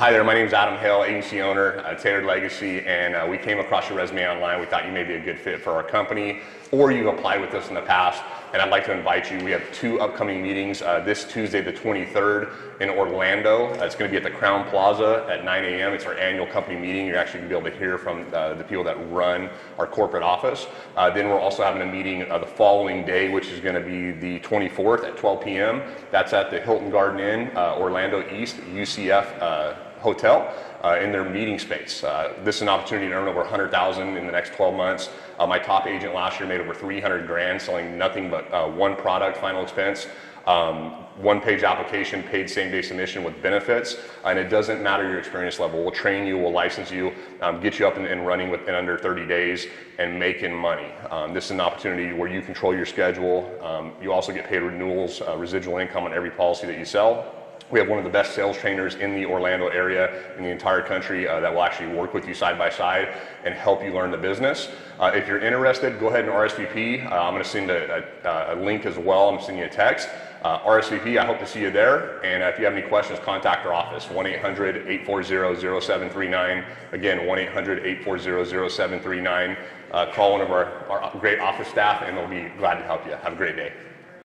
Hi there, my name is Adam Hale, agency owner, uh, Taylored Legacy, and uh, we came across your resume online. We thought you may be a good fit for our company, or you've applied with us in the past, and I'd like to invite you. We have two upcoming meetings uh, this Tuesday, the 23rd, in Orlando. Uh, it's going to be at the Crowne Plaza at 9 a.m. It's our annual company meeting. You're actually going to be able to hear from uh, the people that run our corporate office. Uh, then we're also having a meeting the following day, which is going to be the 24th at 12 p.m. That's at the Hilton Garden Inn, Orlando East, UCF hotel uh, in their meeting space. Uh, this is an opportunity to earn over 100,000 in the next 12 months. Uh, my top agent last year made over 300 grand selling nothing but uh, one product, final expense. Um, one page application, paid same day submission with benefits, and it doesn't matter your experience level. We'll train you, we'll license you, um, get you up and, and, running within under 30 days and making money. Um, this is an opportunity where you control your schedule. Um, you also get paid renewals, uh, residual income on every policy that you sell. We have one of the best sales trainers in the Orlando area, in the entire country, uh, that will actually work with you side by side and help you learn the business. Uh, if you're interested, go ahead and RSVP. Uh, I'm going to send a, a, a, link as well. I'm sending you a text. Uh, RSVP, I hope to see you there. And if you have any questions, contact our office, 1 800 840 0739. Again, 1 800 840 0739. Uh, call one of our, our great office staff, and they'll be glad to help you. Have a great day.